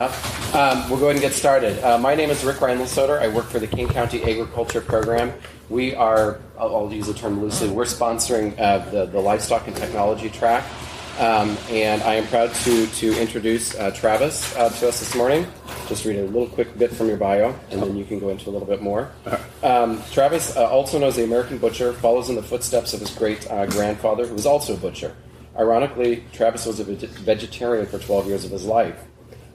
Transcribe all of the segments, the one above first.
Um, we'll go ahead and get started. Uh, my name is Rick Reinelsoder. I work for the King County Agriculture Program. We are, I'll, I'll use the term loosely, we're sponsoring uh, the, the livestock and technology track. Um, and I am proud to, to introduce uh, Travis uh, to us this morning. Just read a little quick bit from your bio, and then you can go into a little bit more. Um, Travis, uh, also known as the American Butcher, follows in the footsteps of his great uh, grandfather, who was also a butcher. Ironically, Travis was a veg- vegetarian for 12 years of his life.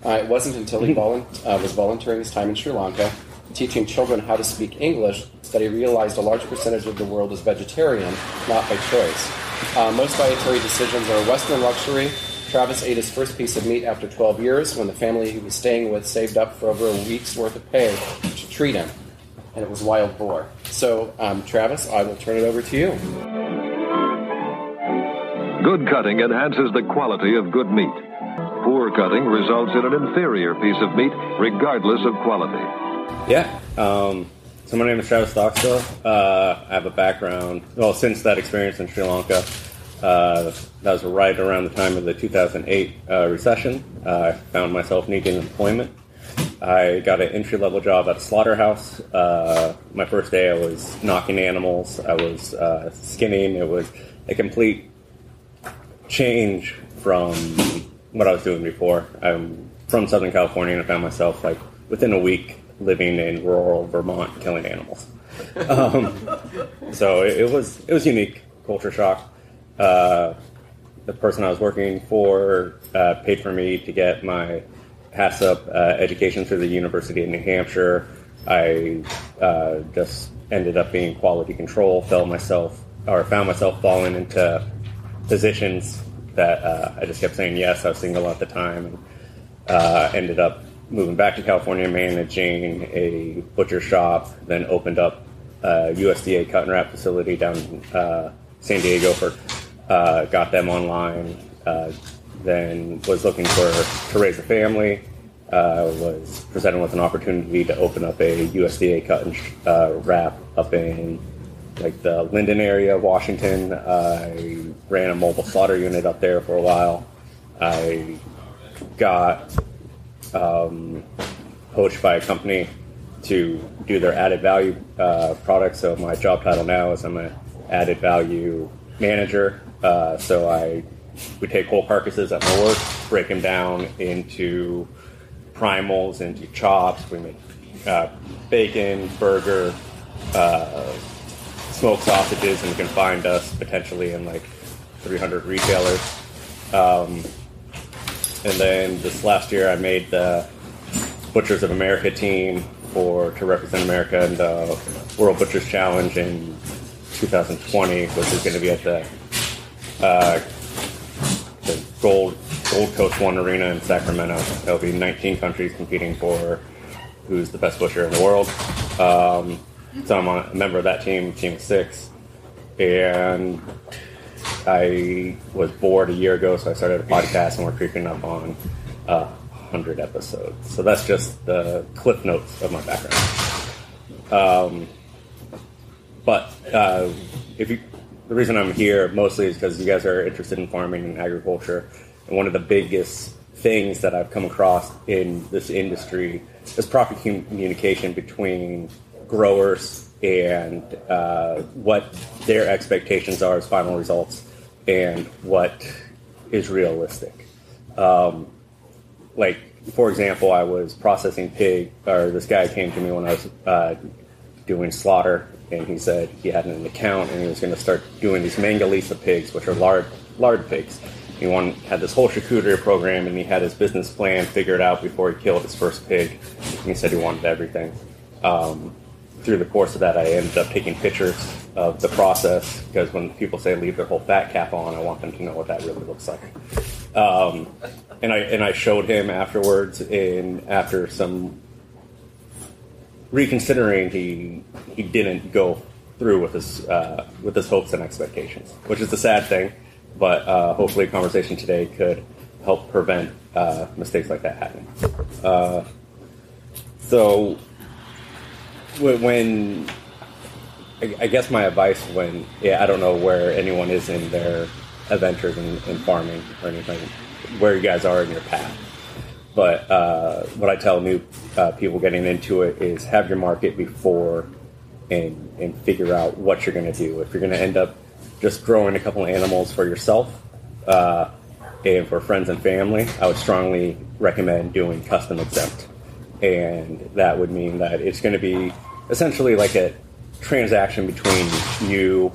Uh, it wasn't until he volu- uh, was volunteering his time in Sri Lanka, teaching children how to speak English, that he realized a large percentage of the world is vegetarian, not by choice. Uh, most dietary decisions are a Western luxury. Travis ate his first piece of meat after 12 years when the family he was staying with saved up for over a week's worth of pay to treat him. And it was wild boar. So, um, Travis, I will turn it over to you. Good cutting enhances the quality of good meat. Poor cutting results in an inferior piece of meat, regardless of quality. Yeah. Um, so my name is Travis Stockstill. Uh, I have a background, well, since that experience in Sri Lanka, uh, that was right around the time of the 2008 uh, recession. I found myself needing employment. I got an entry level job at a slaughterhouse. Uh, my first day, I was knocking animals. I was uh, skinning. It was a complete change from what I was doing before. I'm from Southern California, and I found myself like within a week living in rural Vermont, killing animals. Um, so it, it was it was unique culture shock. Uh, the person I was working for uh, paid for me to get my HACCP uh, education through the University of New Hampshire. I uh, just ended up being quality control. Felt myself or found myself falling into positions that uh, I just kept saying yes. I was single at the time, and uh, ended up moving back to California, managing a butcher shop. Then opened up a USDA cut and wrap facility down in uh, San Diego for uh, got them online. Uh, then was looking for to raise a family. Uh, was presented with an opportunity to open up a USDA cut and wrap up in like the Lynden area of Washington. I ran a mobile slaughter unit up there for a while. I got um, poached by a company to do their added value uh, products. So my job title now is I'm an added value manager. Uh, so I we take whole carcasses at my work, break them down into primals, into chops. We make uh, bacon, burger, uh, smoked sausages, and can find us potentially in like 300 retailers. Um, and then this last year, I made the Butchers of America team for to represent America in the World Butchers Challenge in 2020, which is going to be at the uh, the Gold Gold Coast One Arena in Sacramento. There'll be 19 countries competing for who's the best butcher in the world. Um, so I'm a member of that team, team six, and I was bored a year ago, so I started a podcast, and we're creeping up on uh, 100 episodes. So that's just the cliff notes of my background. Um, but uh, if you, the reason I'm here mostly is because you guys are interested in farming and agriculture, and one of the biggest things that I've come across in this industry is proper communication between growers and uh, what their expectations are as final results and what is realistic. Um, like, for example, I was processing pig, or this guy came to me when I was uh, doing slaughter, and he said he had an account and he was going to start doing these Mangalitsa pigs, which are lard, lard pigs. He wanted, had this whole charcuterie program, and he had his business plan figured out before he killed his first pig. He said he wanted everything. Um, through the course of that, I ended up taking pictures of the process because when people say leave their whole fat cap on, I want them to know what that really looks like. Um, and I and I showed him afterwards, and after some reconsidering, he he didn't go through with his uh, with his hopes and expectations, which is the sad thing. But uh, hopefully, a conversation today could help prevent uh, mistakes like that happening. Uh, so when I guess my advice when yeah I don't know where anyone is in their adventures in, in farming or anything where you guys are in your path But uh, what I tell new uh, people getting into it is have your market before and and figure out what you're going to do. If you're going to end up just growing a couple of animals for yourself uh, and for friends and family, I would strongly recommend doing custom exempt. And that would mean that it's going to be essentially like a transaction between you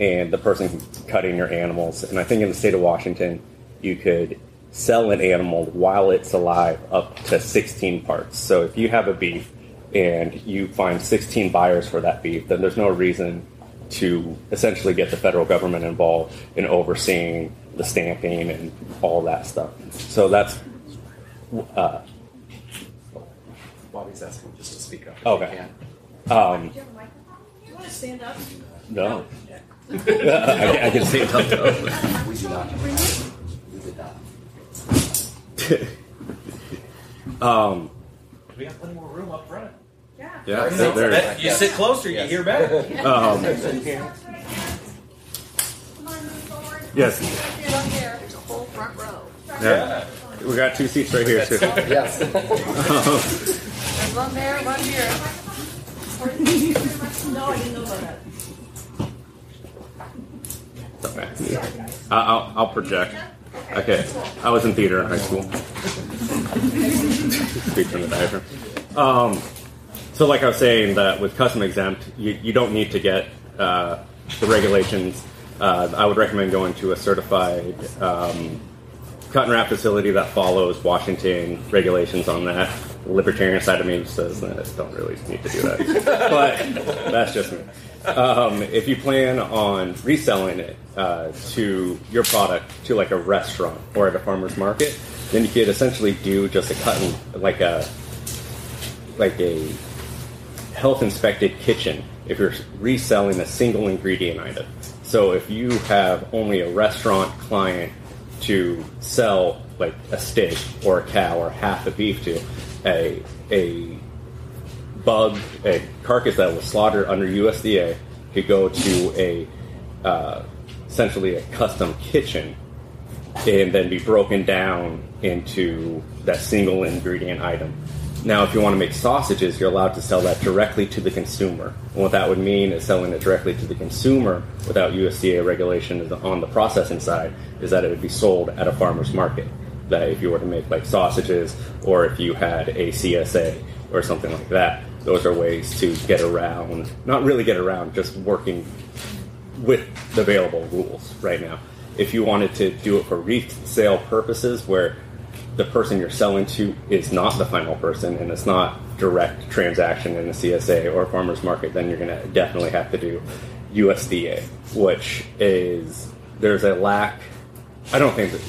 and the person cutting your animals. And I think in the state of Washington, you could sell an animal while it's alive up to 16 parts. So if you have a beef and you find 16 buyers for that beef, then there's no reason to essentially get the federal government involved in overseeing the stamping and all that stuff. So that's uh, Bobby's asking just to speak up. Okay. You can. um, Do you want to stand up? no. I, I can see it. We do not. We did not. um, We got plenty more room up front. Yeah. yeah, So so there- That- you sit closer, Yes. you hear better. um, Come on, move forward. yes, There's a whole front row. yeah. we got two seats right here too. Yes. There's one there, one here. I didn't know about that. Okay. I- I'll, I'll project. Okay, I was in theater in high school. From the diaphragm. Um, so, like I was saying, that with custom exempt, you, you don't need to get uh, the regulations. Uh, I would recommend going to a certified um, cut and wrap facility that follows Washington regulations on that. The libertarian side of me says that I don't really need to do that, but that's just me. Um, if you plan on reselling it uh, to your product to like a restaurant or at a farmer's market, then you could essentially do just a cut and like a like a health inspected kitchen if you're reselling a single ingredient item. So if you have only a restaurant client to sell like a steak or a cow or half a beef to, a a bug, a carcass that was slaughtered under USDA could go to a uh, essentially a custom kitchen and then be broken down into that single ingredient item. Now, if you want to make sausages, you're allowed to sell that directly to the consumer. And what that would mean is selling it directly to the consumer without USDA regulation on the processing side, is that it would be sold at a farmer's market. That if you were to make like sausages or if you had a CSA or something like that, those are ways to get around, not really get around, just working with the available rules right now. If you wanted to do it for resale purposes, where the person you're selling to is not the final person and it's not direct transaction in a CSA or a farmer's market, then you're going to definitely have to do USDA, which is there's a lack. I don't think that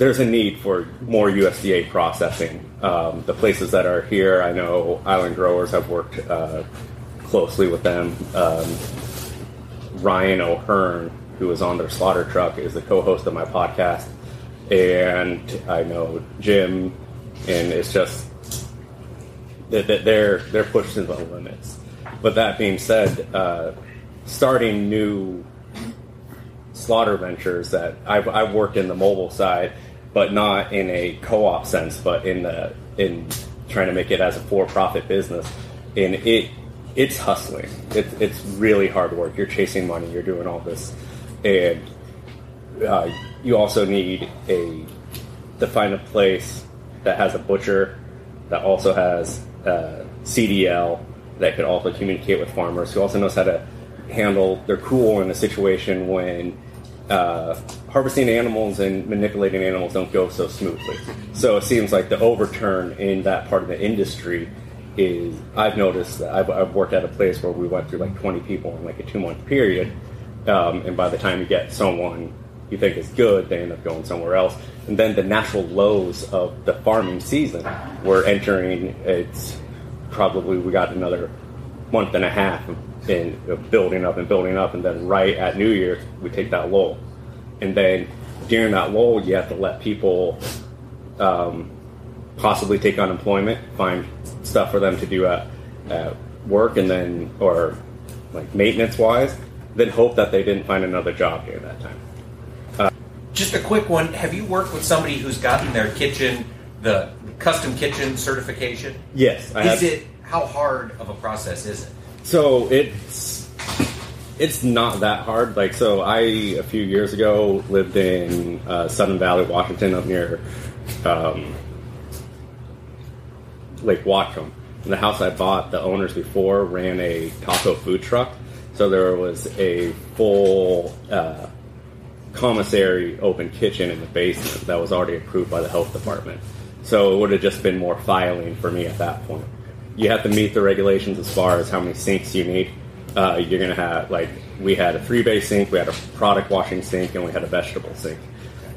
there's a need for more USDA processing. Um, the places that are here, I know Island Growers have worked uh, closely with them. Um, Ryan O'Hearn, who is on their slaughter truck, is the co-host of my podcast, and I know Jim, and it's just that they're they're pushed to the limits. But that being said, uh, starting new slaughter ventures that I've, I've worked in the mobile side, but not in a co-op sense, but in the in trying to make it as a for-profit business, and it it's hustling. It, it's really hard work. You're chasing money. You're doing all this, and uh, you also need a to find a place that has a butcher that also has uh, CDL that could also communicate with farmers who also knows how to handle. They're cool in a situation when uh, harvesting animals and manipulating animals don't go so smoothly. So it seems like the overturn in that part of the industry is. I've noticed that I've, I've worked at a place where we went through like 20 people in like a two month period, um, and by the time you get someone you think is good, they end up going somewhere else. And then the natural lows of the farming season, we're entering. It's probably we got another month and a half in of building up and building up, and then right at New Year's we take that lull, and then during that lull you have to let people um, possibly take unemployment, find stuff for them to do at, at work, and then or like maintenance wise, then hope that they didn't find another job during that time. Uh, just a quick one. Have you worked with somebody who's gotten their kitchen, the custom kitchen certification? Yes, I Is have. it how hard of a process is it? So it's it's not that hard. Like so, I a few years ago lived in uh, Sudden Valley, Washington, up near um, Lake Whatcom. And the house I bought, the owners before ran a taco food truck, so there was a full uh, commissary open kitchen in the basement that was already approved by the health department. So it would have just been more filing for me at that point. You have to meet the regulations as far as how many sinks you need. Uh, you're going to have, like, we had a three bay sink, we had a product washing sink, and we had a vegetable sink.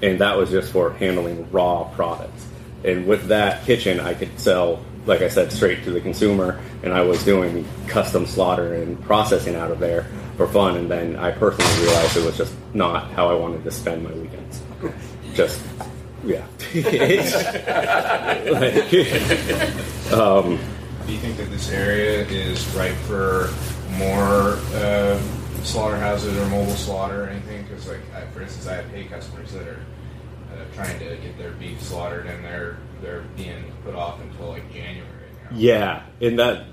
And that was just for handling raw products. And with that kitchen, I could sell, like I said, straight to the consumer. And I was doing custom slaughter and processing out of there for fun. And then I personally realized it was just not how I wanted to spend my weekends. Just, yeah. Like, Do you think that this area is ripe for more uh, slaughterhouses or mobile slaughter or anything? Because, like, I, for instance, I have hay customers that are uh, trying to get their beef slaughtered, and they're they're being put off until like January. Now. Yeah, in that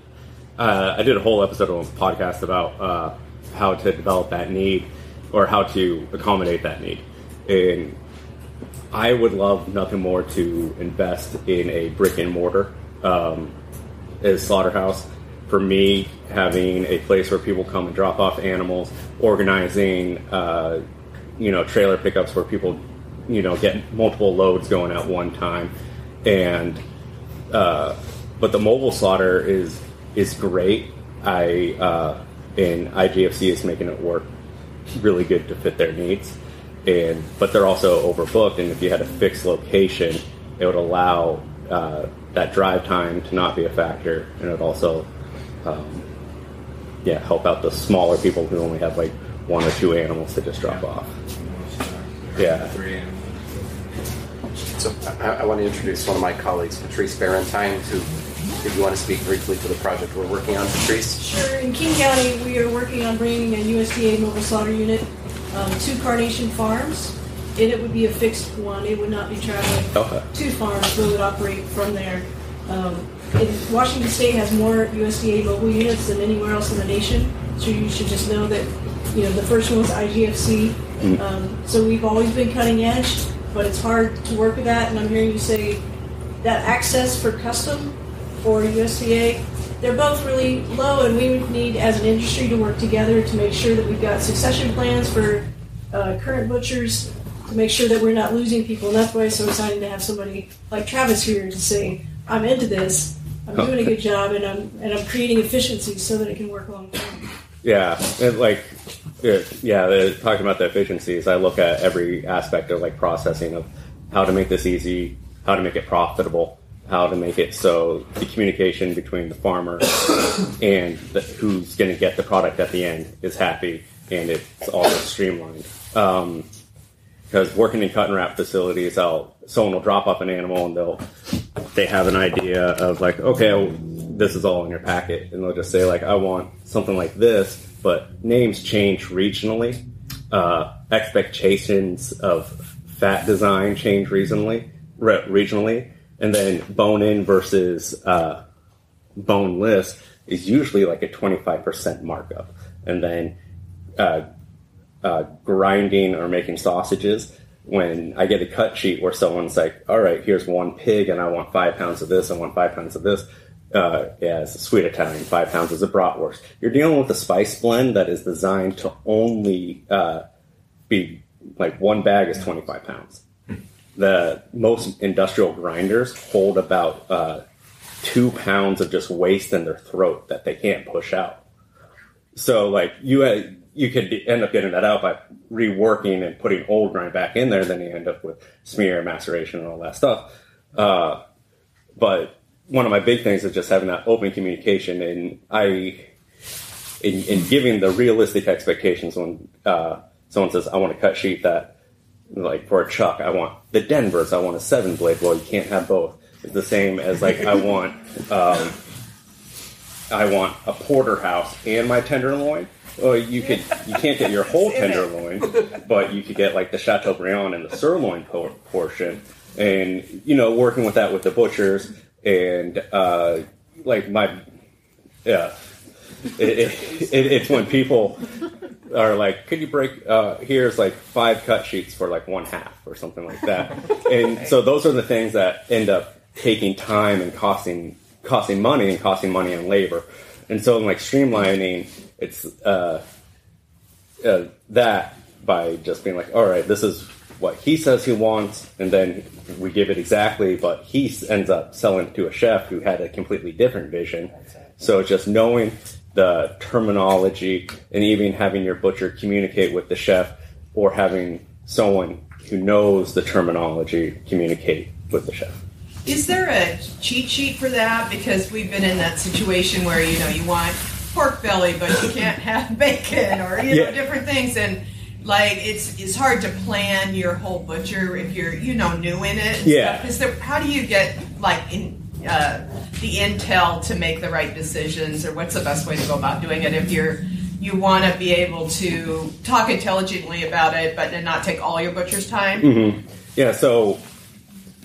uh, I did a whole episode of a podcast about uh, how to develop that need or how to accommodate that need, and I would love nothing more to invest in a brick and mortar um, as slaughterhouse. For me, having a place where people come and drop off animals, organizing, uh, you know, trailer pickups where people, you know, get multiple loads going at one time, and uh, but the mobile slaughter is is great. I uh, and IGFC is making it work really good to fit their needs, and but they're also overbooked. And if you had a fixed location, it would allow uh, that drive time to not be a factor, and it would also um, yeah help out the smaller people who only have like one or two animals to just drop off. Yeah. Three animals. So I, I want to introduce one of my colleagues, Patrice Barentine, who, if you want to speak briefly to the project we're working on, Patrice. Sure. In King County, we are working on bringing a USDA mobile slaughter unit um, to Carnation Farms. And it would be a fixed one. It would not be traveling Okay. to farms. We would operate from there. Um, and Washington State has more USDA mobile units than anywhere else in the nation. So you should just know that, you know, the first one was IGFC. Um, so we've always been cutting edge, but it's hard to work with that. And I'm hearing you say that access for custom for USDA, they're both really low, and we would need, as an industry, to work together to make sure that we've got succession plans for uh, current butchers make sure that we're not losing people. And that's why it's so exciting to have somebody like Travis here to say, "I'm into this. I'm doing a good job, and I'm and I'm creating efficiencies so that it can work long term." Yeah, and like, yeah, the- talking about the efficiencies, I look at every aspect of like processing of how to make this easy, how to make it profitable, how to make it so the communication between the farmer and the, who's going to get the product at the end is happy and it's all streamlined. Um, because working in cut and wrap facilities, I'll someone will drop off an animal and they'll they have an idea of like, okay, this is all in your packet, and they'll just say like, I want something like this, but names change regionally, uh, expectations of fat design change regionally, re- regionally, and then bone in versus uh, boneless is usually like a twenty five percent markup, and then uh, uh, grinding or making sausages, when I get a cut sheet where someone's like, all right, here's one pig and I want five pounds of this, I want five pounds of this, uh, as a sweet Italian, five pounds as a bratwurst. You're dealing with a spice blend that is designed to only uh, be like one bag is 25 pounds. The most industrial grinders hold about uh, two pounds of just waste in their throat that they can't push out. So like you had, you could end up getting that out by reworking and putting old grind back in there. Then you end up with smear, maceration, and all that stuff. Uh, but one of my big things is just having that open communication, and I, in, in giving the realistic expectations when uh, someone says, "I want a cut sheet that." Like for a chuck, I want the Denvers. I want a seven blade. Well, you can't have both. It's the same as like I want um, I want a porterhouse and my tenderloin. Well, you could you can't get your whole tenderloin, but you could get like the Chateaubriand and the sirloin por- portion, and you know working with that with the butchers and uh, like my yeah, it, it, it, it's when people are like, could you break? Uh, here's like five cut sheets for like one half or something like that, and so those are the things that end up taking time and costing costing money and costing money and labor, and so in like streamlining, it's uh, uh, that by just being like, all right, this is what he says he wants, and then we give it exactly, but he ends up selling it to a chef who had a completely different vision. So just knowing the terminology and even having your butcher communicate with the chef or having someone who knows the terminology communicate with the chef. Is there a cheat sheet for that? Because we've been in that situation where you know you want pork belly, but you can't have bacon or you know Yeah. different things, and like it's it's hard to plan your whole butcher if you're you know new in it. Yeah. stuff. Is there? How do you get like in uh, the intel to make the right decisions, or what's the best way to go about doing it if you're you want to be able to talk intelligently about it, but then not take all your butcher's time? Yeah, so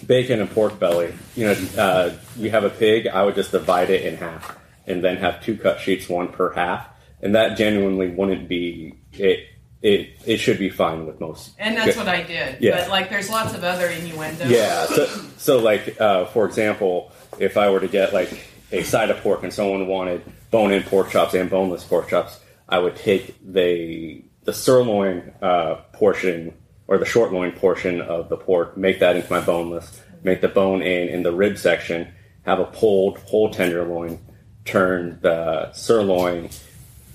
bacon and pork belly. You know, uh, you have a pig. I would just divide it in half, and then have two cut sheets, one per half, and that genuinely wouldn't be it. It it should be fine with most. And that's what I did. Yeah. But like, there's lots of other innuendos. Yeah. So, so like, uh, for example, if I were to get like a side of pork and someone wanted bone-in pork chops and boneless pork chops, I would take the the sirloin uh, portion or the short loin portion of the pork, make that into my boneless, make the bone in in the rib section, have a pulled whole tenderloin, turn the sirloin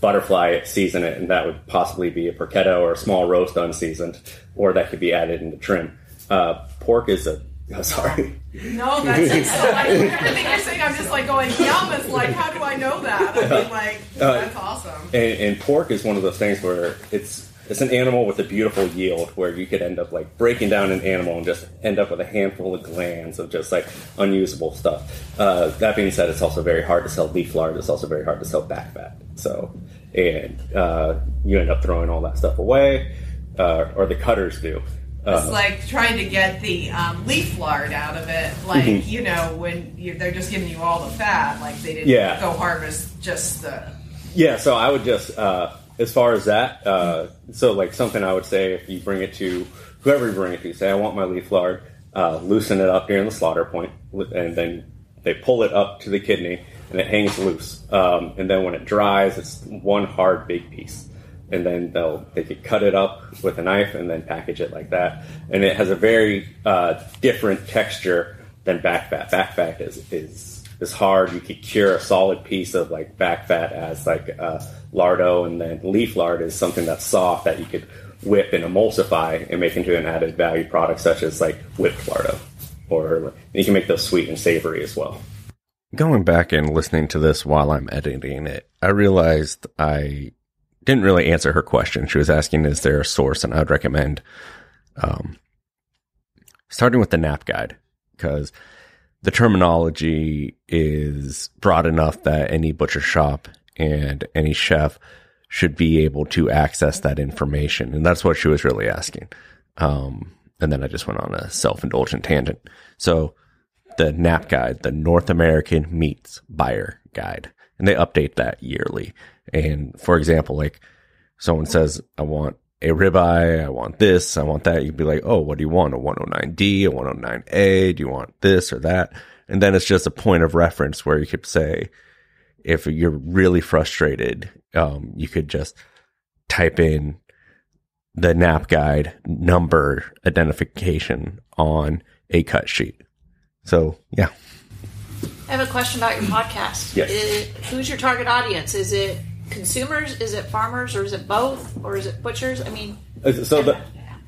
butterfly it, season it, and that would possibly be a porchetta or a small roast unseasoned, or that could be added into trim. Uh, pork is a oh, sorry. No, that's it. So like, everything you're saying, I'm just like going, yum. It's like, how do I know that? I mean, like, Uh, that's awesome. And, and pork is one of those things where it's it's an animal with a beautiful yield where you could end up like breaking down an animal and just end up with a handful of glands of just like unusable stuff. Uh, that being said, it's also very hard to sell beef lard. It's also very hard to sell back fat. So, and uh, you end up throwing all that stuff away, uh, or the cutters do. It's Uh, like trying to get the um, leaf lard out of it. Like, Mhm. you know, when you they're just giving you all the fat, like they didn't Yeah. go harvest just the. Yeah, so I would just, uh, as far as that, uh, so like something I would say if you bring it to whoever you bring it to, say I want my leaf lard, uh, loosen it up here in the slaughter point, and then they pull it up to the kidney and it hangs loose. Um, and then when it dries, it's one hard big piece. And then they'll they could cut it up with a knife and then package it like that. And it has a very uh, different texture than back fat. Back fat is is is hard. You could cure a solid piece of like back fat as like uh, lardo, and then leaf lard is something that's soft that you could whip and emulsify and make into an added value product, such as like whipped lardo, or you can make those sweet and savory as well. Going back and listening to this while I'm editing it, I realized I didn't really answer her question. She was asking, "Is there a source?" And I'd recommend um, starting with the NAMP guide because the terminology is broad enough that any butcher shop and any chef should be able to access that information, and that's what she was really asking. Um, and then I just went on a self-indulgent tangent. So the NAMP guide, the North American Meats Buyer Guide, and they update that yearly. And for example, like someone says, I want a ribeye, I want this, I want that. You'd be like, oh, what do you want? A 109D, a 109A? Do you want this or that? And then it's just a point of reference where you could say, if you're really frustrated, um, you could just type in the NAMP guide number identification on a cut sheet. So yeah, I have a question about your podcast. Yes. Is- who's your target audience? Is it consumers? Is it farmers? Or is it both? Or is it butchers? I mean, So the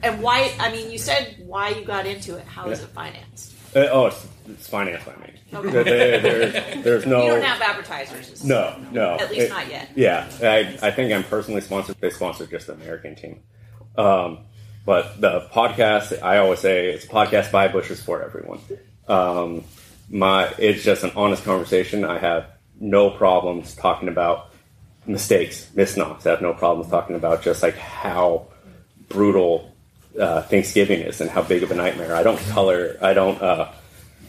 and why? I mean, you said why you got into it. How is Yeah. it financed? uh, oh, it's, it's financed by me. Okay. There- there- there- there's no You don't have advertisers. No, no. At least It- not yet. Yeah, I, I think I'm personally sponsored. They sponsor just the American team. Um, but the podcast, I always say, it's a podcast by Bushes for everyone. Um, my, it's just an honest conversation I have no problems talking about mistakes, miss. I have no problems talking about just like how brutal uh, Thanksgiving is and how big of a nightmare. I don't color. I don't. Uh,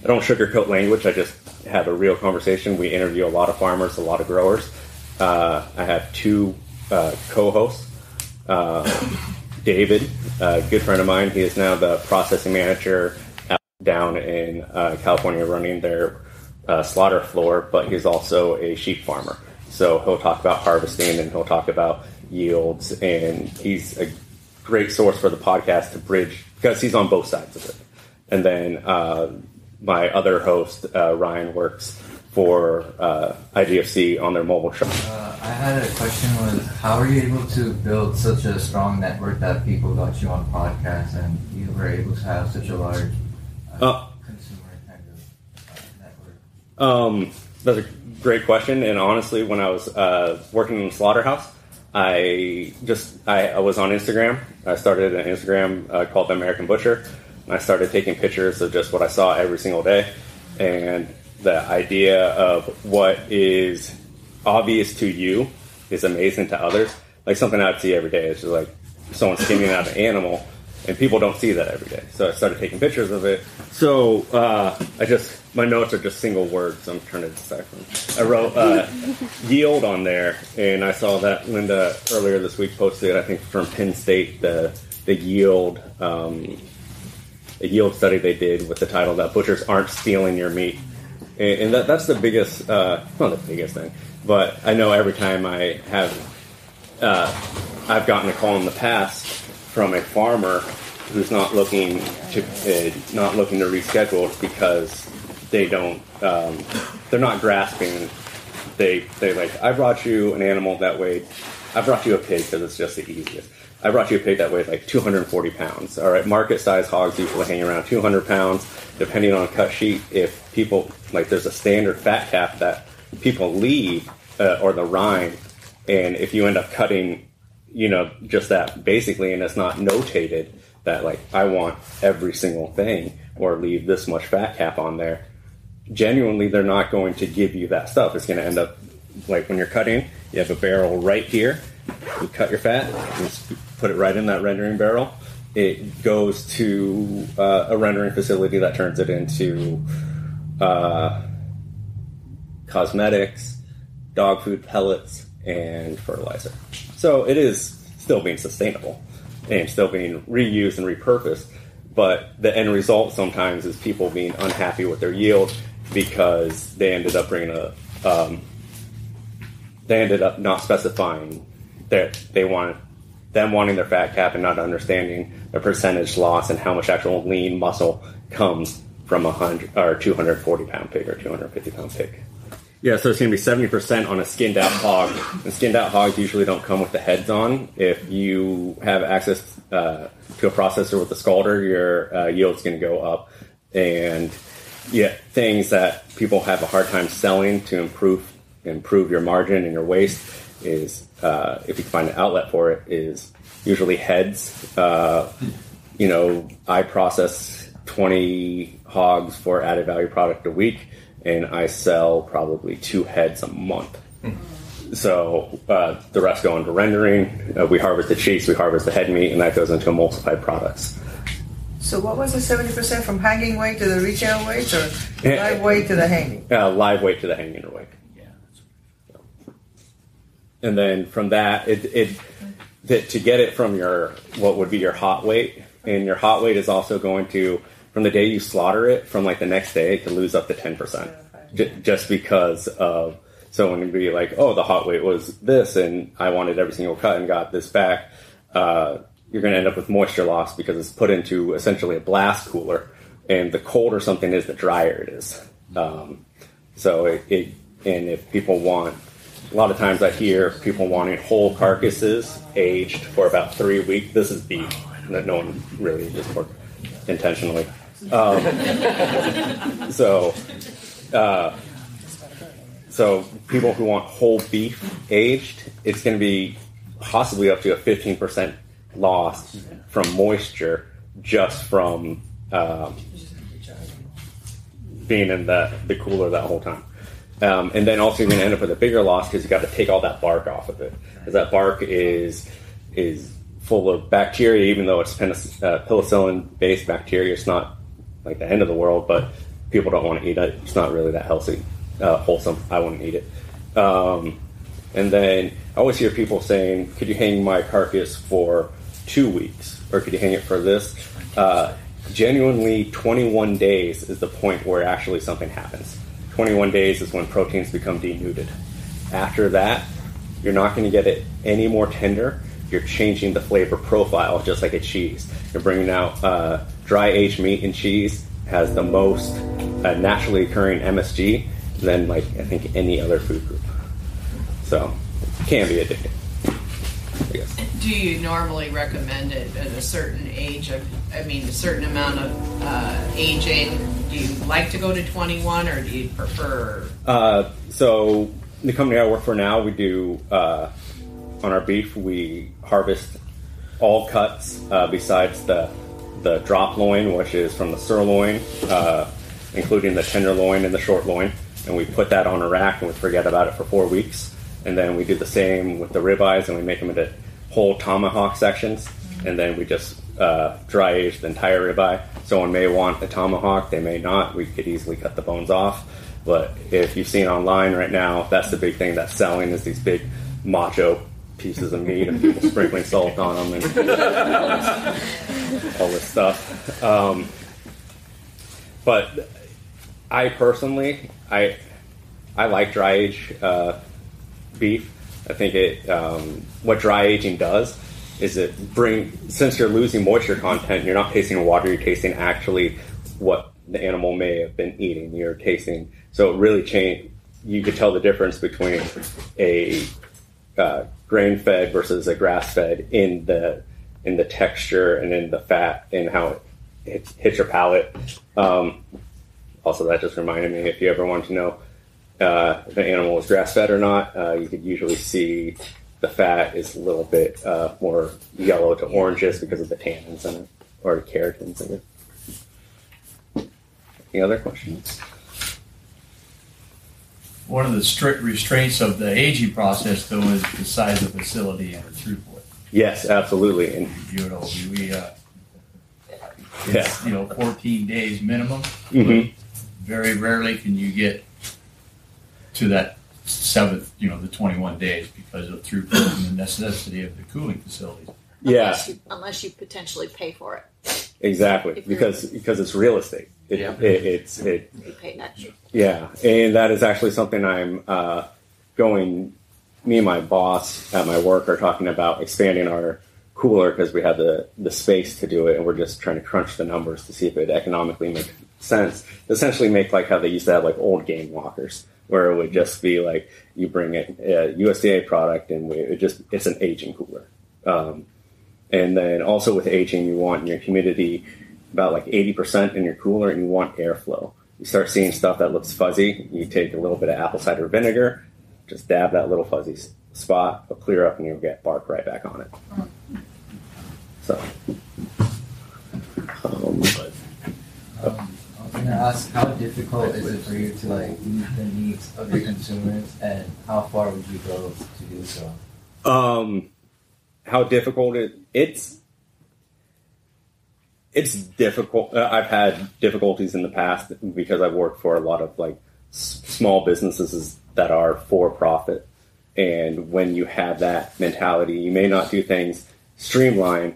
I don't sugarcoat language. I just have a real conversation. We interview a lot of farmers, a lot of growers. Uh, I have two uh, co-hosts. Uh, David, a good friend of mine, he is now the processing manager down in uh, California, running their uh, slaughter floor. But he's also a sheep farmer, so he'll talk about harvesting and he'll talk about yields. And he's a great source for the podcast to bridge because he's on both sides of it. And then uh, my other host, uh, Ryan, works for uh, IGFC on their mobile shop. Uh, I had a question was how are you able to build such a strong network that people got you on podcasts and you were able to have such a large uh, Uh, consumer kind of uh, network? Um, that's a great question. And honestly, when I was uh, working in the slaughterhouse, I just I, I was on Instagram. I started an Instagram uh, called the American Butcher. I started taking pictures of just what I saw every single day, and the idea of what is obvious to you is amazing to others. Like something I'd see every day. is just like someone skinning out an animal, and people don't see that every day. So I started taking pictures of it. So uh, I just my notes are just single words. I'm trying to decipher them. I wrote uh, yield on there, and I saw that Linda earlier this week posted. I think from Penn State the the yield. Um, a yield study they did with the title that butchers aren't stealing your meat, and, and that, that's the biggest, uh, not the biggest thing, but I know every time I have, uh, I've gotten a call in the past from a farmer who's not looking to, uh, not looking to reschedule because they don't, um, they're not grasping. They they like I brought you an animal that weighed, I brought you a pig because it's just the easiest. I brought you a pig that weighed like 240 pounds. All right, market size hogs usually hang around 200 pounds, depending on cut sheet. If people like, there's a standard fat cap that people leave uh, or the rind, and if you end up cutting, you know, just that basically, and it's not notated that like I want every single thing or leave this much fat cap on there. Genuinely, they're not going to give you that stuff. It's going to end up like when you're cutting, you have a barrel right here. You cut your fat, you put it right in that rendering barrel. It goes to uh, a rendering facility that turns it into uh, cosmetics, dog food pellets, and fertilizer. So it is still being sustainable and still being reused and repurposed. But the end result sometimes is people being unhappy with their yield because they ended up bringing a um, they ended up not specifying that they wanted them wanting their fat cap and not understanding the percentage loss and how much actual lean muscle comes from a hundred or 240 pound pig or 250 pound pig. Yeah, so it's going to be 70% on a skinned out hog. And skinned out hogs usually don't come with the heads on. If you have access uh, to a processor with a scalder, your uh, yield's going to go up. And yeah, things that people have a hard time selling to improve improve your margin and your waste is uh, if you can find an outlet for it is usually heads. Uh, you know, I process 20 hogs for added value product a week, and I sell probably two heads a month. So uh, the rest go into rendering. Uh, we harvest the cheeks, we harvest the head meat, and that goes into emulsified products. So what was the seventy percent from hanging weight to the retail weight, or live weight to the hanging? Uh, live weight to the hanging weight. And then from that, it, it that to get it from your what would be your hot weight, and your hot weight is also going to from the day you slaughter it, from like the next day, it can lose up to ten percent, J- just because of. So when you be like, oh, the hot weight was this, and I wanted every single cut and got this back, uh, you're going to end up with moisture loss because it's put into essentially a blast cooler, and the colder something is, the drier it is. Um, so it, it and if people want a lot of times I hear people wanting whole carcasses aged for about three weeks. This is beef that no one really just worked intentionally. Um, so, uh, so people who want whole beef aged, it's going to be possibly up to a fifteen percent loss from moisture just from um, being in the the cooler that whole time. Um, and then also you're going to end up with a bigger loss because you got to take all that bark off of it because that bark is is full of bacteria. Even though it's penis, uh, penicillin based bacteria, it's not like the end of the world. But people don't want to eat it. It's not really that healthy, uh, wholesome. I wouldn't eat it. Um, and then I always hear people saying, "Could you hang my carcass for two weeks, or could you hang it for this?" Uh, genuinely, 21 days is the point where actually something happens. 21 days is when proteins become denuded. After that, you're not going to get it any more tender. You're changing the flavor profile, just like a cheese. You're bringing out uh, dry aged meat and cheese has the most uh, naturally occurring MSG than like I think any other food group. So it can be addicting. Do you normally recommend it at a certain age of, I mean, a certain amount of uh, aging? Do you like to go to 21 or do you prefer? Uh, so the company I work for now, we do uh, on our beef, we harvest all cuts uh, besides the the drop loin, which is from the sirloin, uh, including the tenderloin and the short loin, and we put that on a rack and we forget about it for four weeks, and then we do the same with the ribeyes and we make them into whole tomahawk sections, and then we just uh, dry age the entire ribeye. Someone may want a tomahawk, they may not. We could easily cut the bones off. But if you've seen online right now, that's the big thing that's selling is these big macho pieces of meat and people sprinkling salt on them and all this stuff. Um, but I personally, I I like dry age uh, beef. I think it um, what dry aging does is it bring since you're losing moisture content, you're not tasting water, you're tasting actually what the animal may have been eating. You're tasting so it really changed. You could tell the difference between a uh, grain fed versus a grass fed in the in the texture and in the fat and how it hits, hits your palate. Um, also, that just reminded me if you ever want to know uh, if an animal is grass fed or not, uh, you could usually see the fat is a little bit uh, more yellow to oranges because of the tannins in it or the keratins in it. Any other questions? One of the strict restraints of the aging process, though, is the size of the facility and the throughput. Yes, absolutely. And You know, we, uh, yeah, you know, 14 days minimum. Mhm. Very rarely can you get to that seventh, you know, the 21 days because of throughput and the necessity of the cooling facilities. yeah, Unless you, unless you potentially pay for it. exactly. Because because it's real estate. It, Yeah. it, it's it You pay extra. Yeah, and that is actually something I'm uh, going. Me and my boss at my work are talking about expanding our cooler because we have the the space to do it, and we're just trying to crunch the numbers to see if it economically makes sense. Essentially, make like how they used to have like old game lockers, where it would just be like you bring a, a USDA product, and we, it just it's an aging cooler. Um, and then also with aging, you want your humidity about like 80% in your cooler and you want airflow. You start seeing stuff that looks fuzzy. You take a little bit of apple cider vinegar, just dab that little fuzzy spot, it'll clear up and you'll get bark right back on it. So, um, Um, I was gonna ask, how difficult is it for you to like meet the needs of your consumers, and how far would you go to do so? um, how difficult it it's it's difficult. Uh, I've had difficulties in the past because I've worked for a lot of like small businesses that are for profit, and when you have that mentality, you may not do things streamlined.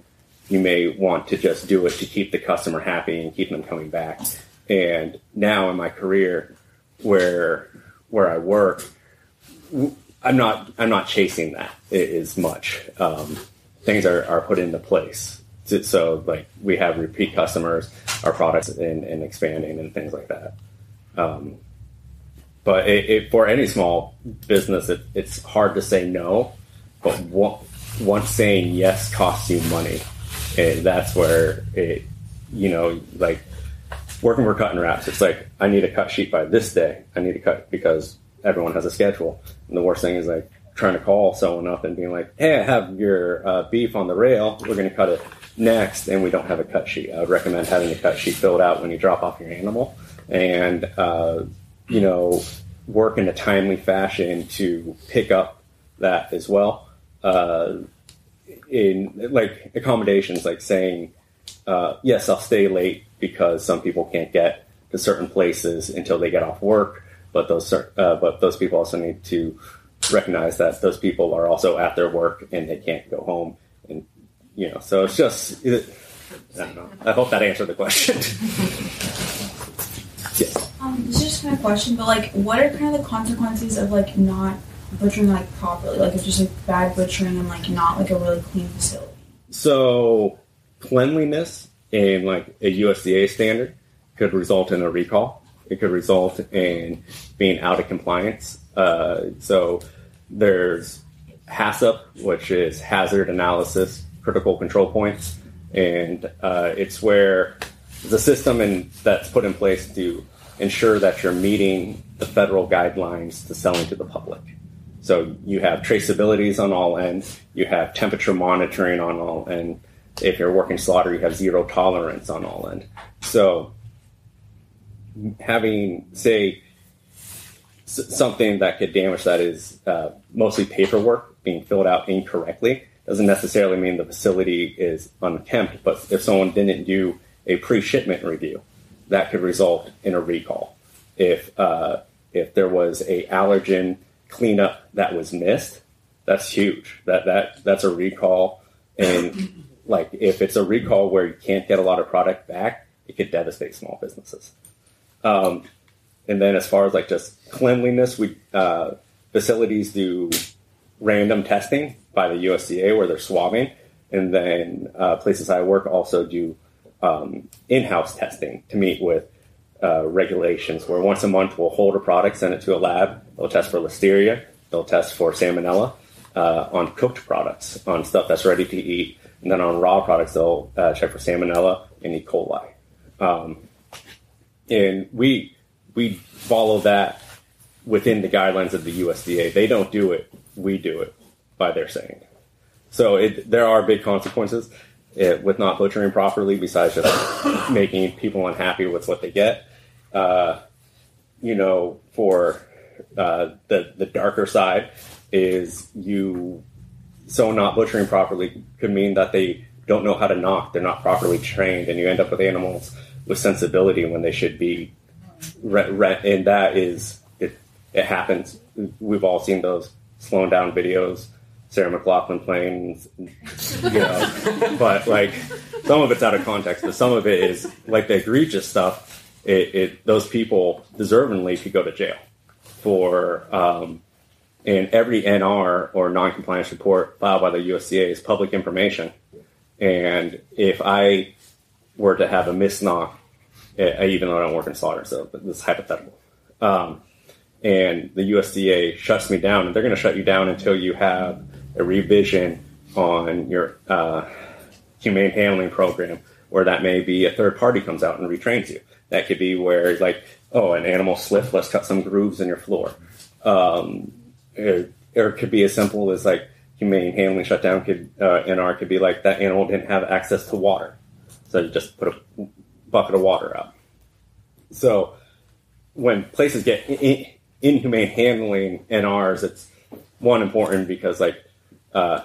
You may want to just do it to keep the customer happy and keep them coming back. And now in my career, where where I work, I'm not I'm not chasing that as much. Um, things are, are put into place. So, like we have repeat customers, our products and, and expanding and things like that. Um, but it, it, for any small business, it, it's hard to say no. But once saying yes costs you money, and that's where it, you know, like working for cutting wraps. It's like I need a cut sheet by this day. I need to cut because everyone has a schedule. And the worst thing is like trying to call someone up and being like, "Hey, I have your uh, beef on the rail. We're going to cut it next," and we don't have a cut sheet. I would recommend having a cut sheet filled out when you drop off your animal, and uh, you know, work in a timely fashion to pick up that as well. Uh, in like accommodations, like saying, uh, "Yes, I'll stay late because some people can't get to certain places until they get off work." But those uh, but those people also need to recognize that those people are also at their work and they can't go home. And you know, so it's just. It, I don't know. I hope that answered the question. yes. Um, this is just kind of question, but like, what are kind of the consequences of like not butchering like properly? Like, if just like bad butchering and like not like a really clean facility. So cleanliness in like a USDA standard could result in a recall. It could result in being out of compliance. Uh, so there's HACCP, which is hazard analysis critical control points, and uh, it's where the system that's put in place to ensure that you're meeting the federal guidelines to selling to the public. So you have traceabilities on all ends, you have temperature monitoring on all ends. If you're working slaughter, you have zero tolerance on all end. So having, say, something that could damage that is uh, mostly paperwork being filled out incorrectly doesn't necessarily mean the facility is unkempt, but if someone didn't do a pre-shipment review, that could result in a recall. If uh, if there was a allergen cleanup that was missed, that's huge. That that that's a recall, and like if it's a recall where you can't get a lot of product back, it could devastate small businesses. Um, and then as far as like just cleanliness, we uh, facilities do random testing by the USDA where they're swabbing, and then uh, places I work also do um, in-house testing to meet with uh, regulations. Where once a month we'll hold a product, send it to a lab, they'll test for listeria, they'll test for salmonella uh, on cooked products, on stuff that's ready to eat, and then on raw products they'll uh, check for salmonella and E. coli. Um, and we we follow that within the guidelines of the USDA. They don't do it; we do it by their saying. So it, there are big consequences eh, with not butchering properly, besides just making people unhappy with what they get. Uh, you know, for uh, the the darker side is you so not butchering properly could mean that they don't know how to knock. They're not properly trained, and you end up with animals with sensibility when they should be. Re- re- and that is it. It happens. We've all seen those slowing down videos. Sarah McLachlan playing, you know, but like some of it's out of context, but some of it is like the egregious stuff. It, it those people deservingly could go to jail for um, and every NR or non-compliance report filed by the USDA is public information. And if I were to have a misknock, eh, even though I don't work in slaughter, so this is hypothetical, um, and the USDA shuts me down, and they're going to shut you down until you have a revision on your uh, humane handling program, where that may be a third party comes out and retrains you. That could be where, like, oh, an animal slipped, let's cut some grooves in your floor. Um, it, or it could be as simple as like humane handling shutdown could uh, NR could be like that animal didn't have access to water, so you just put a bucket of water out. So when places get in, inhumane handling NRs, it's one important because like uh,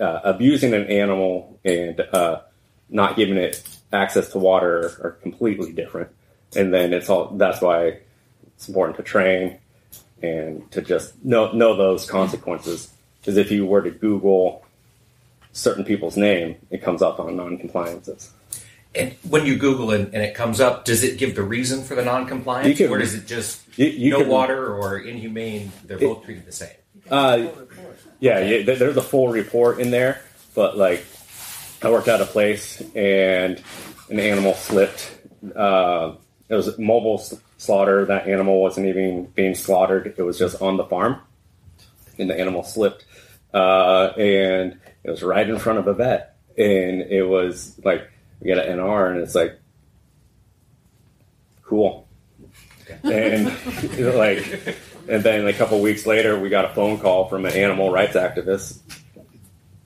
uh, abusing an animal and uh, not giving it access to water are completely different. And then it's all that's why it's important to train and to just know know those consequences. Because if you were to Google certain people's name, it comes up on non-compliances. And when you Google it and it comes up, does it give the reason for the non-compliance, could- or does it just you- you no could- water or inhumane? They're both treated the same. Uh, yeah, yeah, there's a full report in there, but like, I worked at a place and an animal slipped. Uh, it was mobile slaughter. That animal wasn't even being slaughtered. It was just on the farm, and the animal slipped, uh, and it was right in front of a vet, and it was like we got an NR, and it's like cool, and like, and then a couple weeks later, we got a phone call from an animal rights activist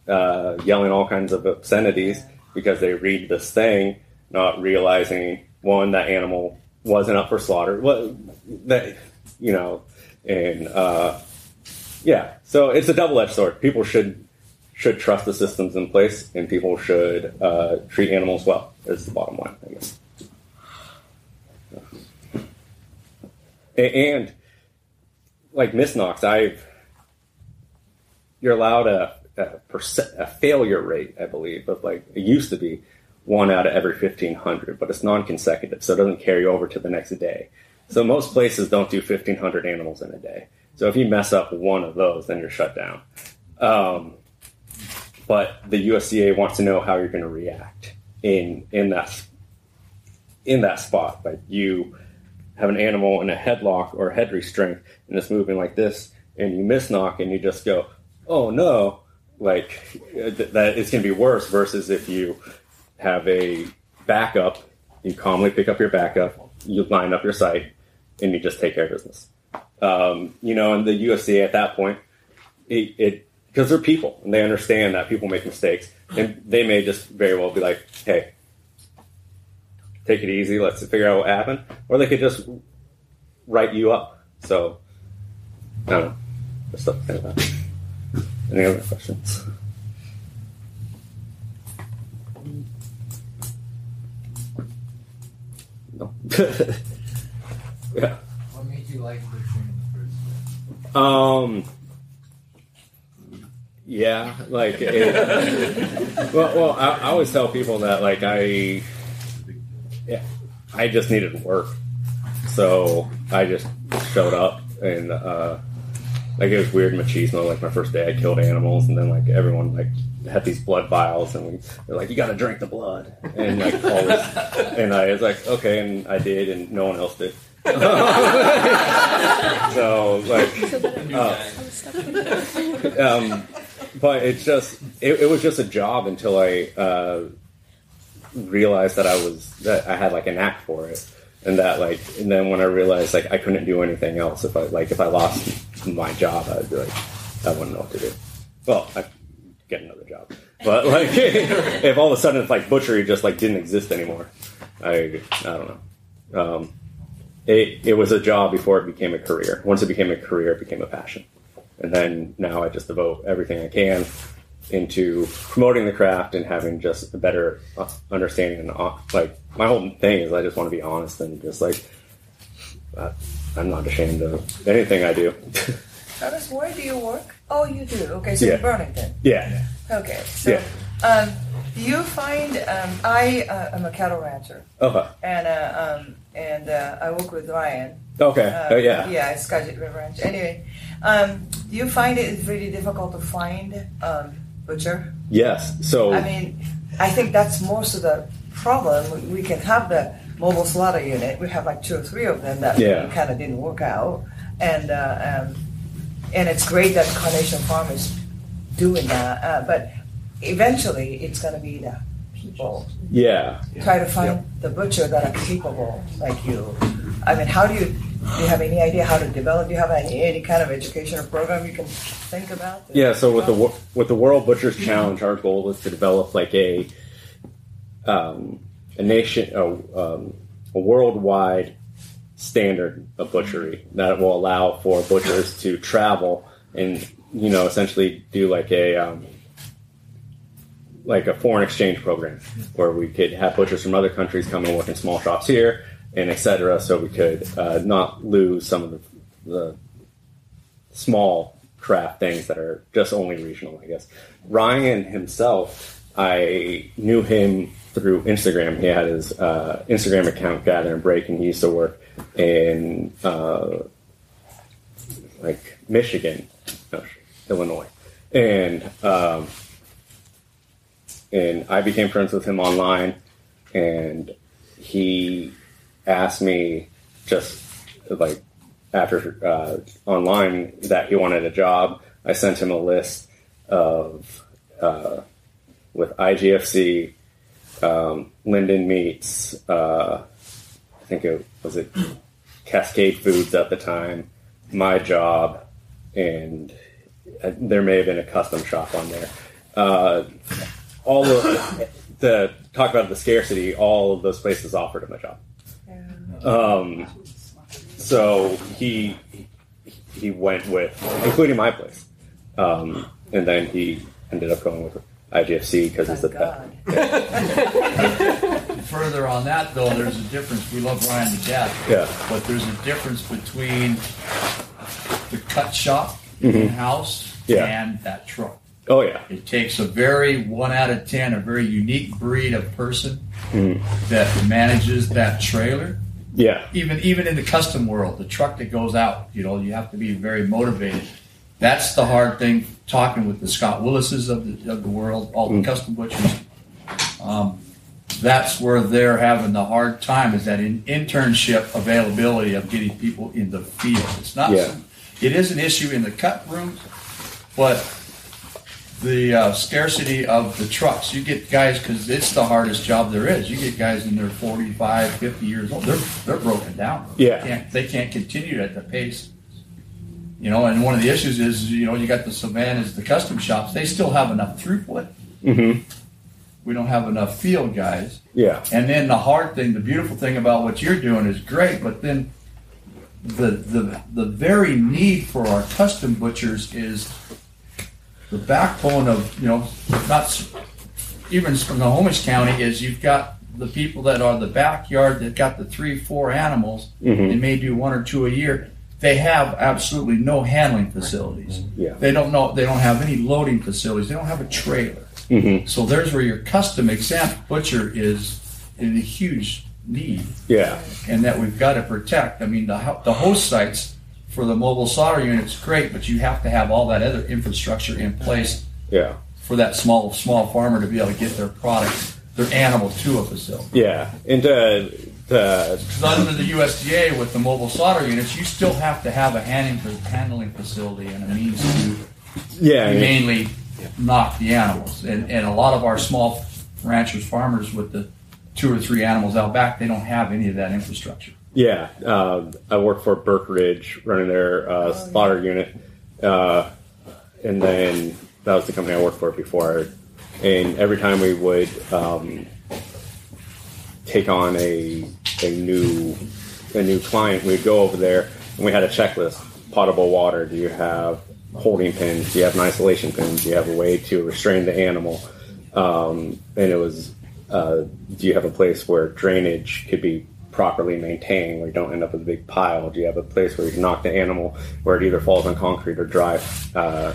uh, yelling all kinds of obscenities because they read this thing, not realizing one that animal wasn't up for slaughter. What that you know, and uh, yeah, so it's a double edged sword. People should should trust the systems in place, and people should uh, treat animals well. Is the bottom line, I guess. A- And like misknocks, I've you're allowed a a, percent, a failure rate, I believe, of like it used to be one out of every fifteen hundred, but it's non-consecutive, so it doesn't carry over to the next day. So most places don't do fifteen hundred animals in a day. So if you mess up one of those, then you're shut down. Um, but the USDA wants to know how you're going to react in in that in that spot. Like you have an animal in a headlock or head restraint and it's moving like this, and you misknock and you just go, "Oh no!" Like uh, th- that, it's going to be worse. Versus if you have a backup, you calmly pick up your backup, you line up your site, and you just take care of business. Um, you know, and the USDA at that point, it, it because they're people and they understand that people make mistakes, and they may just very well be like, "Hey, take it easy. Let's figure out what happened," or they could just write you up. So, I don't know. Just stuff think about. Any other questions? No. yeah. What made you like butchering in the first place? Um. Yeah, like it, well, well, I, I always tell people that like I, yeah, I just needed work, so I just showed up and uh, like it was weird machismo. Like my first day, I killed animals, and then like everyone like had these blood vials, and we, they're like, "You got to drink the blood," and like all this, and I was like, "Okay," and I did, and no one else did. so like, uh, um, but it's just it, it was just a job until I uh, realized that I was that I had like an act for it, and that like and then when I realized like I couldn't do anything else if I like if I lost my job I'd be like I wouldn't know what to do. Well, I get another job, but like if all of a sudden it's like butchery just like didn't exist anymore, I I don't know. Um, it, it was a job before it became a career. Once it became a career, it became a passion. And then now I just devote everything I can into promoting the craft and having just a better uh, understanding. And uh, like my whole thing is, I just want to be honest and just like uh, I'm not ashamed of anything I do. Travis, where do you work? Oh, you do. Okay, so Yeah. in Burlington. yeah, Okay, so yeah. um, do you find um, I uh, am a cattle rancher, Okay. and uh, um, and uh, I work with Ryan. Okay. Uh, Oh, yeah. Yeah, it's Skagit River Ranch. Anyway, um, do you find it is really difficult to find um, butcher? Yes. So I mean, I think that's most of the problem. We- We can have the mobile slaughter unit. We have like two or three of them that Yeah. kind of didn't work out, and uh, um, and it's great that Carnation Farm is doing that. Uh, but eventually, it's going to be the people yeah. try to find the butcher that are capable like you. I mean, how do you? Do you have any idea how to develop? Do you have any, any kind of educational program you can think about? Yeah, so with the with the World Butchers Challenge, our goal is to develop like a um, a nation, a, um, a worldwide standard of butchery that will allow for butchers to travel and you know essentially do like a um, like a foreign exchange program where we could have butchers from other countries come and work in small shops here and etc. So we could uh, not lose some of the, the small craft things that are just only regional, I guess. Ryan himself, I knew him through Instagram. He had his uh, Instagram account, Gather and Break, and he used to work in uh, like Michigan, no, Illinois, and um, and I became friends with him online, and he asked me just like after uh, online that he wanted a job. I sent him a list of uh, with IGFC, um, Lynden Meats, uh, I think it was it Cascade Foods at the time, my job, and uh, there may have been a custom shop on there. Uh, all of the talk about the scarcity, all of those places offered him a job. Um, so he he went with, including my place, um, and then he ended up going with IGFC because it's the best. Further on that, though, there's a difference. We love Ryan to death. Yeah. But there's a difference between the cut shop Mhm. in house Yeah. and that truck. Oh yeah. It takes a very one out of ten, a very unique breed of person Mhm. that manages that trailer. Yeah. Even even in the custom world, the truck that goes out, you know, you have to be very motivated. That's the hard thing. Talking with the Scott Willises of the of the world, all the custom butchers, um, that's where they're having the hard time. Is that in internship availability of getting people in the field? It's not. Yeah. It is an issue in the cut rooms, but the uh, scarcity of the trucks. You get guys because it's the hardest job there is. You get guys in their 45, 50 years old. They're they're broken down. Yeah. They can't, they can't continue at the pace. You know, and one of the issues is you know you got the Savannahs, the custom shops. They still have enough throughput. Mm-hmm. We don't have enough field guys. Yeah. And then the hard thing, the beautiful thing about what you're doing is great, but then the the the very need for our custom butchers is the backbone of you know not even from the Snohomish County is you've got the people that are the backyard that got the three four animals Mhm. they may do one or two a year they have absolutely no handling facilities Yeah. they don't know they don't have any loading facilities they don't have a trailer Mm-hmm. so there's where your custom exempt butcher is in a huge need Yeah. and that we've got to protect. I mean, the, the host sites for the mobile slaughter units great, but you have to have all that other infrastructure in place Yeah. for that small small farmer to be able to get their product, their animal to a facility. Yeah. And uh, the Because under the USDA with the mobile slaughter units, you still have to have a handling, handling facility and a means to Yeah, I mean- mainly knock the animals. And, and a lot of our small ranchers, farmers with the two or three animals out back, they don't have any of that infrastructure. Yeah, um, I work for Burke Ridge, running their uh, slaughter unit, uh, and then that was the company I worked for before. And every time we would um, take on a a new a new client, we'd go over there and we had a checklist: potable water. Do you have holding pins? Do you have an isolation pin? Do you have a way to restrain the animal? Um, and it was, uh, do you have a place where drainage could be properly maintained, where you don't end up with a big pile? Do you have a place where you can knock the animal where it either falls on concrete or dry, uh,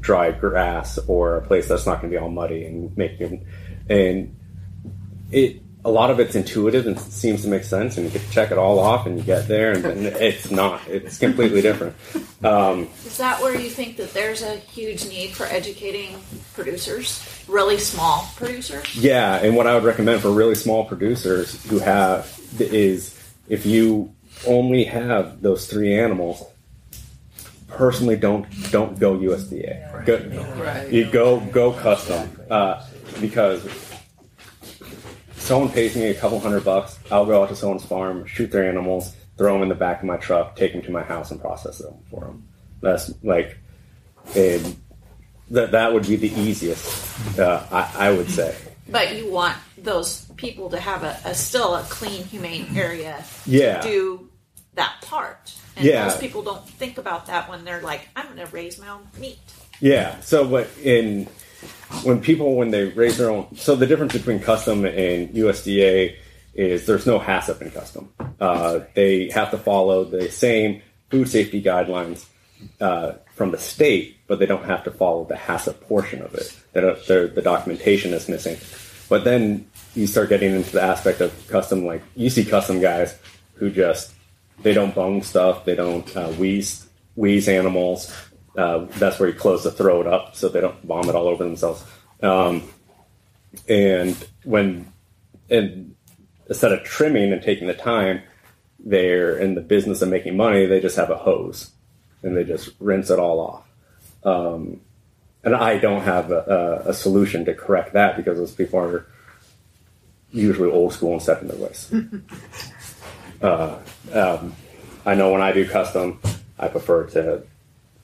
dry grass, or a place that's not going to be all muddy and making, and it. A lot of it's intuitive and seems to make sense, and you can check it all off, and you get there, and then it's not. It's completely different. Um, Is that where you think that there's a huge need for educating producers, really small producers? Yeah, and what I would recommend for really small producers who have is if you only have those three animals, personally don't don't go USDA. Go, Right. You go go custom uh, because someone pays me a couple hundred bucks. I'll go out to someone's farm, shoot their animals, throw them in the back of my truck, take them to my house, and process them for them. That's like, and that that would be the easiest. Uh, I, I would say. But you want those people to have a, a still a clean, humane area Yeah. to do that part. And Yeah. most people don't think about that when they're like, I'm going to raise my own meat. Yeah. So what in when people when they raise their own so the difference between custom and USDA is there's no HACCP in custom. Uh, they have to follow the same food safety guidelines uh, from the state, but they don't have to follow the HACCP portion of it. The documentation is missing. But then you start getting into the aspect of custom, like you see custom guys who just they don't bung stuff, they don't uh, wheeze wheeze animals. Uh, that's where you close the throat up so they don't vomit all over themselves. Um, and when and instead of trimming and taking the time, they're in the business of making money. They just have a hose and they just rinse it all off. Um, and I don't have a, a, solution to correct that because those people are usually old school and set in their ways. uh, um, I know when I do custom, I prefer to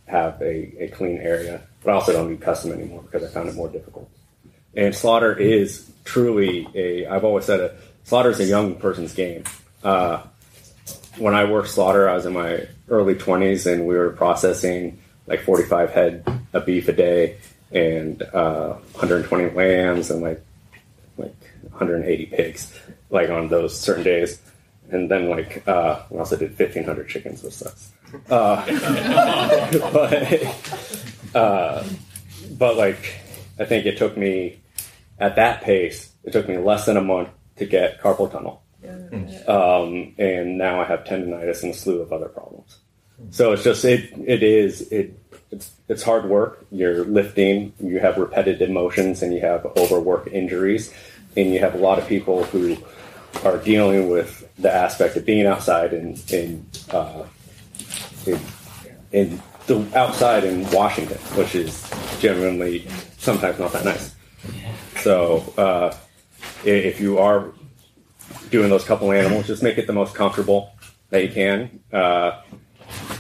have a, a clean area, but I also don't do custom anymore because I found it more difficult. And slaughter is truly a, I've always said it, slaughter is a young person's game. Uh, when I worked slaughter, I was in my early 20s and we were processing like 45 head of beef a day and uh, 120 lambs and like like 180 pigs, like on those certain days. And then like uh, we also did 1,500 chickens, with sucks. Uh, but uh, but like I think it took me at that pace, it took me less than a month to get carpal tunnel. Um, and now I have tendonitis and a slew of other problems. So it's just it it is it it's it's hard work. You're lifting, you have repetitive motions, and you have overwork injuries, and you have a lot of people who are dealing with the aspect of being outside and in uh, in, in the outside in Washington, which is genuinely sometimes not that nice. So uh, if you are doing those couple animals, just make it the most comfortable that you can. Uh,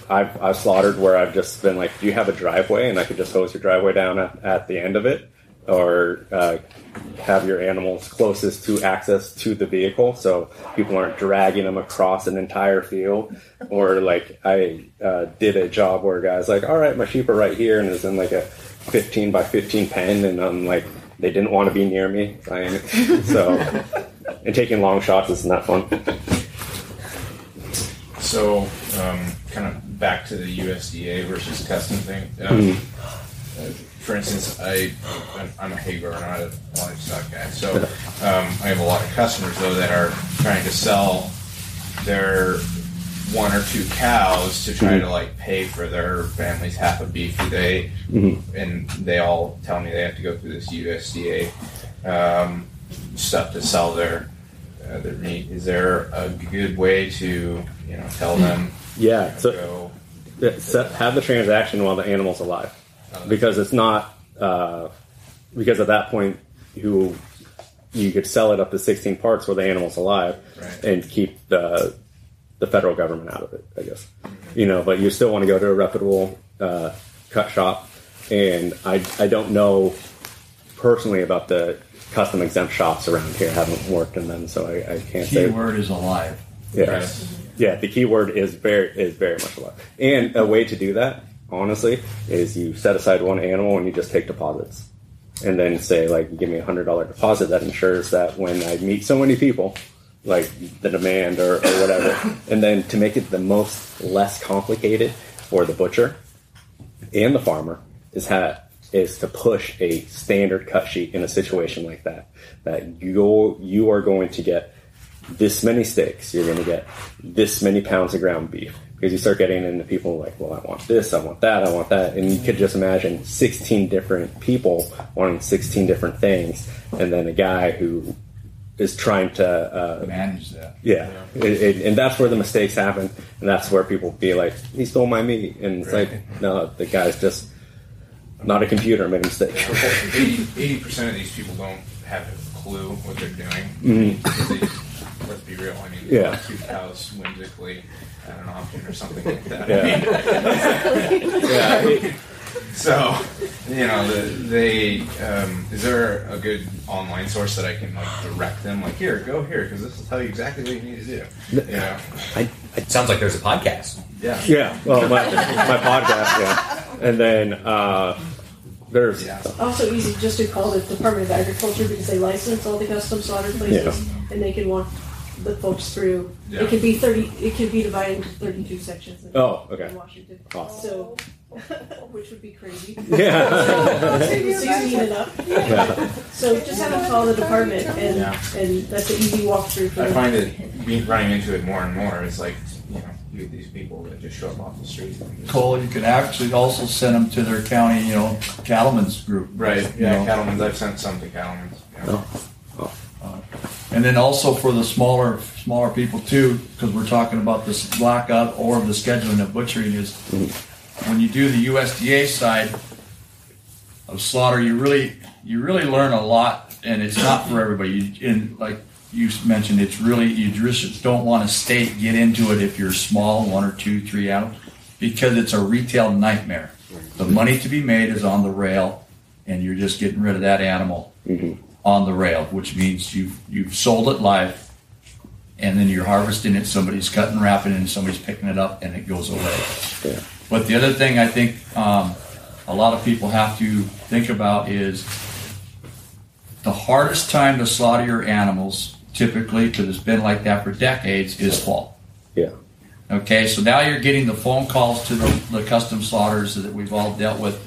I've, I've slaughtered where I've just been like, do you have a driveway? And I could just hose your driveway down at, at the end of it. Or uh, have your animals closest to access to the vehicle so people aren't dragging them across an entire field. Or like, I uh, did a job where a guy's like, all right, my sheep are right here, and it's in like a 15 by 15 pen, and I'm like, they didn't want to be near me. I- So, and taking long shots isn't that fun. So, um, kind of back to the USDA versus custom thing. Um, Mhm. uh, for instance, I I'm- a hay grower, not a livestock guy. So um, I have a lot of customers though that are trying to sell their one or two cows to try Mhm. to like pay for their family's half a beef a day, Mhm. and they all tell me they have to go through this USDA um, stuff to sell their uh, their meat. Is there a good way to you know tell them? Yeah. So go, Yeah, set, have the transaction while the animal's alive, because it's not uh, because at that point you you could sell it up to sixteen parts where the animal's alive Right. and keep the the federal government out of it. I guess you know, but you still want to go to a reputable uh, cut shop, and I I don't know personally about the custom exempt shops around here. I haven't worked in them, so I, I can't say. The keyword is alive. Yeah, yeah. The keyword is very is very much alive. And a way to do that, honestly, is you set aside one animal and you just take deposits, and then say like, give me a hundred dollar deposit that ensures that when I meet so many people, like the demand or, or whatever, and then to make it the most less complicated for the butcher and the farmer is ha is to push a standard cut sheet in a situation like that. That you you are going to get this many steaks, you're going to get this many pounds of ground beef. Because you start getting into people like, well, I want this, I want that, I want that, and you could just imagine 16 different people wanting 16 different things, and then a guy who is trying to uh, manage that. Yeah, It, it, and that's where the mistakes happen, and that's where people be like, "He stole my meat," and it's like, no, the guy's just not a computer, made a mistake. Eighty percent of these people don't have a clue what they're doing. Mhm. They- Let's be real. I mean, Yeah. two cows whimsically at an auction or something like that. Yeah. yeah. So, you know, the, they um, is there a good online source that I can like direct them? Like, here, go here, because this will tell you exactly what you need to do. You know, it sounds like there's a podcast. Yeah. Yeah. Well, my, my podcast. Yeah. And then uh, there's Also easy just to call the Department of Agriculture because they license all the custom slaughter places and they can walk the folks through. Yeah. It could be thirty. It could be divided into thirty-two sections. In, Oh, okay. In Washington, Awesome. so which would be crazy. Yeah. it's easy enough. Yeah. So just have them call the department and Yeah. and that's an easy walkthrough for I them. find it being, running into it more and more. It's like you know, you get these people that just show up off the street. and just- Cole, you could actually also send them to their county, you know, cattlemen's group. Right. you Yeah, know. cattlemen's. I've sent some to cattlemen's. Yeah. Oh. Oh. And then also for the smaller smaller people too, because we're talking about this blackout or the scheduling of butchering is when you do the USDA side of slaughter, you really you really learn a lot, and it's not for everybody. You, and like you mentioned, it's really you just don't want to stay get into it if you're small, one or two, three out, because it's a retail nightmare. The money to be made is on the rail, and you're just getting rid of that animal mm-hmm. On the rail, which means you've you've sold it live, and then you're harvesting it, somebody's cutting, wrapping it, and somebody's picking it up, and it goes away. Yeah. But the other thing I think um, a lot of people have to think about is the hardest time to slaughter your animals, typically, because it's been like that for decades, is fall. Yeah. Okay, so now you're getting the phone calls to the, the custom slaughters that we've all dealt with,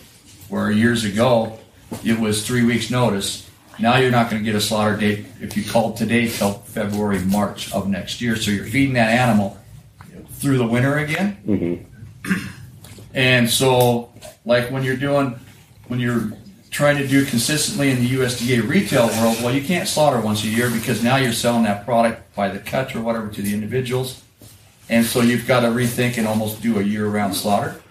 where years ago it was three weeks' notice. Now you're not going to get a slaughter date if you called today till February, March of next year. So you're feeding that animal through the winter again. Mm-hmm. And so, like when you're doing, when you're trying to do consistently in the USDA retail world, well, you can't slaughter once a year because now you're selling that product by the cut or whatever to the individuals. And so you've got to rethink and almost do a year-round slaughter.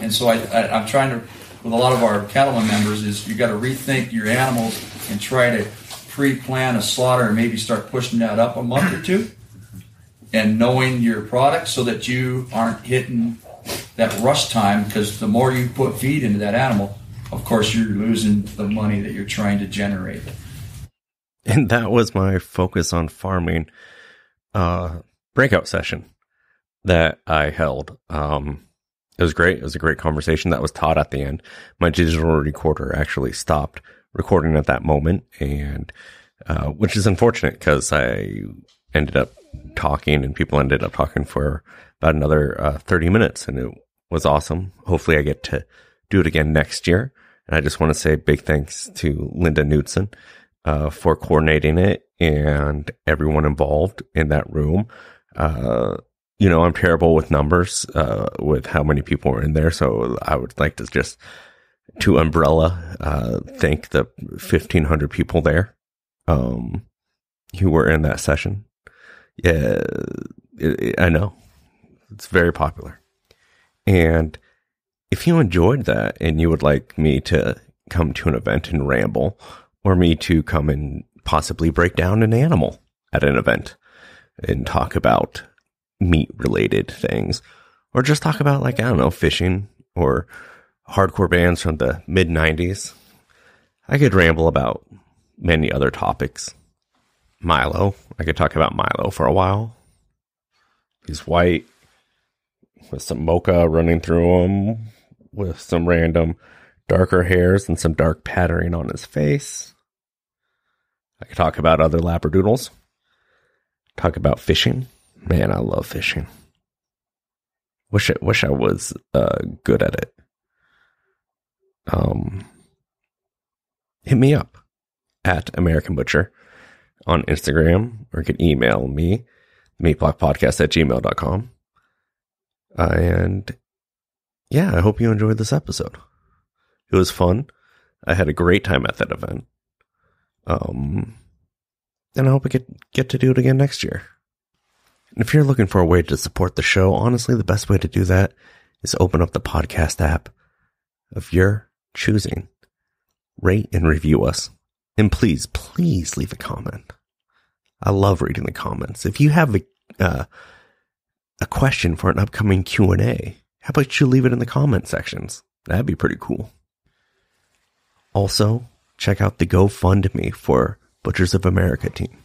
And so I, I, I'm trying to, with a lot of our cattlemen members, is you've got to rethink your animals and try to pre-plan a slaughter and maybe start pushing that up a month or two, and knowing your product so that you aren't hitting that rush time. Because the more you put feed into that animal, of course, you're losing the money that you're trying to generate. And that was my focus on farming uh, breakout session that I held. Um, it was great. It was a great conversation that was taught at the end. My digital recorder actually stopped recording at that moment, and uh, which is unfortunate because I ended up talking and people ended up talking for about another uh, 30 minutes, and it was awesome. Hopefully, I get to do it again next year. And I just want to say big thanks to Linda Knudsen uh, for coordinating it and everyone involved in that room. Uh, you know, I'm terrible with numbers, uh, with how many people were in there. So I would like to just, to umbrella, uh, thank the 1500 people there, um, who were in that session. Yeah, it, it, I know it's very popular. And if you enjoyed that and you would like me to come to an event and ramble, or me to come and possibly break down an animal at an event and talk about meat related things, or just talk about, like, I don't know, fishing or hardcore bands from the mid 90s, I could ramble about many other topics. Milo, I could talk about Milo for a while. He's white with some mocha running through him, with some random darker hairs and some dark patterning on his face. I could talk about other labradoodles. Talk about fishing. Man, I love fishing. Wish I wish I was uh, good at it. Um, hit me up at American Butcher on Instagram, or you can email me, meatblockpodcast at gmail.com. Uh, and yeah, I hope you enjoyed this episode. It was fun. I had a great time at that event. Um, and I hope I get get to do it again next year. And if you're looking for a way to support the show, honestly, the best way to do that is open up the podcast app of your choosing, rate and review us, and please, please leave a comment. I love reading the comments. If you have a uh, a question for an upcoming Q and A, how about you leave it in the comment sections? That'd be pretty cool. Also, check out the GoFundMe for Butchers of America team.